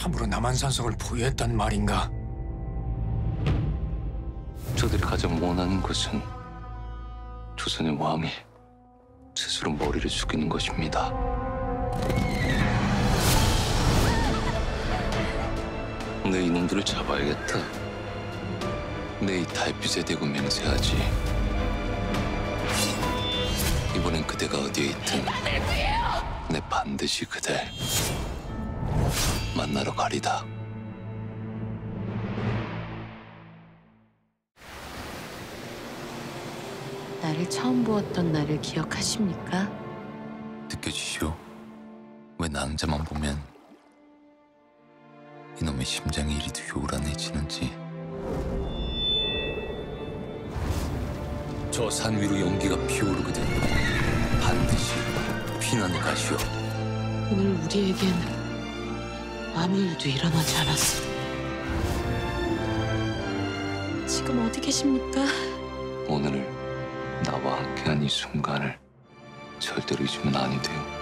참으로 남한산성을 포위했단 말인가? 저들이 가장 원하는 것은 조선의 왕이 스스로 머리를 숙이는 것입니다. 내 이놈들을 잡아야겠다. 내 이 달빛에 대고 맹세하지. 이번엔 그대가 어디에 있든 내 반드시 그댈 만나러 가리다. 나를 처음 보았던 날을 기억하십니까? 느껴지시오? 왜 낭자만 보면 이놈의 심장이 이리도 요란해지는지 저 산 위로 연기가 피오르거든 반드시 피난을 가시오 오늘 우리에겐 아무 일도 일어나지 않았어. 지금 어디 계십니까? 오늘을 나와 함께한 이 순간을 절대로 잊으면 아니 돼요